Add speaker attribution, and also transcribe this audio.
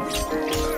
Speaker 1: Thank you.